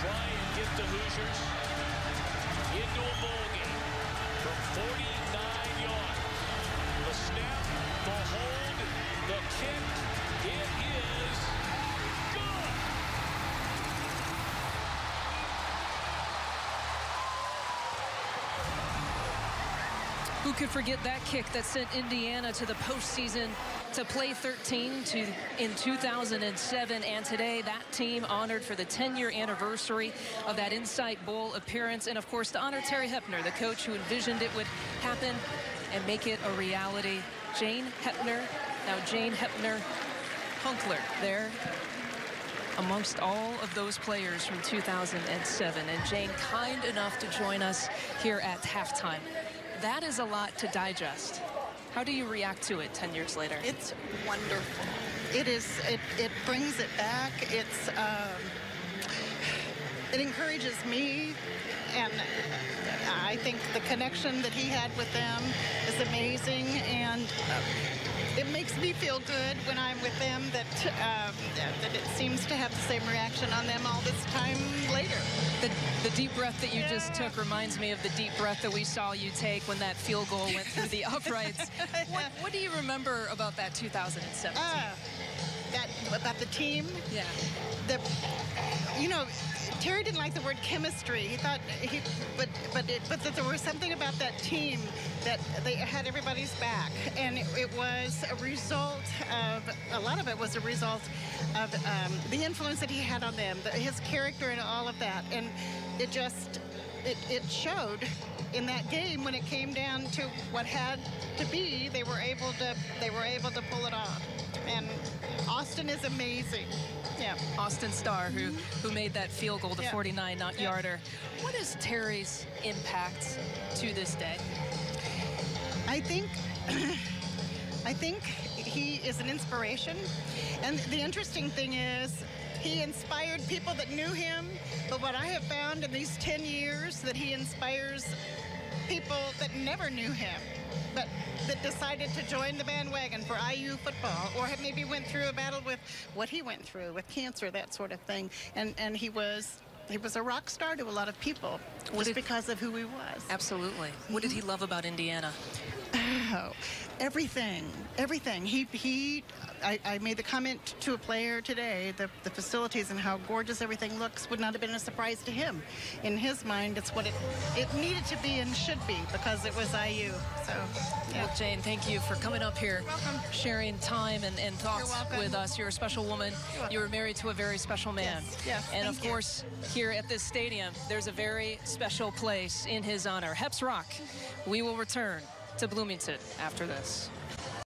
try and get the Hoosiers into a bowl game from 49 Who could forget that kick that sent Indiana to the postseason to play 13 to in 2007 and today that team honored for the 10-year anniversary of that Insight Bowl appearance and of course to honor Terry Hoeppner, the coach who envisioned it would happen and make it a reality. Jane Hoeppner, now Jane Hoeppner Hunkler there amongst all of those players from 2007 and Jane kind enough to join us here at halftime. That is a lot to digest. How do you react to it 10 years later? It's wonderful. It is, it, it brings it back. It's, um, it encourages me and I think the connection that he had with them is amazing and uh, it makes me feel good when I'm with them that, um, that it seems to have the same reaction on them all this time later. The, the deep breath that you yeah. just took reminds me of the deep breath that we saw you take when that field goal went through the uprights. what, what, do you remember about that 2017? Uh, that about the team. Yeah. The, you know, Terry didn't like the word chemistry. He thought he, but but it, but that there was something about that team that they had everybody's back, and it, it was a result of a lot of it was a result of um, the influence that he had on them, the, his character, and all of that, and it just it, it showed in that game when it came down to what had to be. They were able to they were able to pull it off, and Austin is amazing. Yeah. Austin Starr, who, mm-hmm. who made that field goal, the 49 not yarder. What is Terry's impact to this day? I think I think he is an inspiration. And the interesting thing is he inspired people that knew him, but what I have found in these 10 years that he inspires people that never knew him but that decided to join the bandwagon for IU football or had maybe went through a battle with what he went through with cancer, that sort of thing. And, and he was he was a rock star to a lot of people what just did, because of who he was. Absolutely. What did he mm-hmm. love about Indiana? Oh, everything, everything. He he. I, I, made the comment to a player today. The the facilities and how gorgeous everything looks would not have been a surprise to him. In his mind, it's what it it needed to be and should be because it was IU. So. Yeah. Well, Jane, thank you for coming up here, sharing time and, and thoughts with us. You're a special woman. You were married to a very special man. Yes. yes and of course, here at this stadium, there's a very special place in his honor. Heps Rock. We will return to Bloomington after this.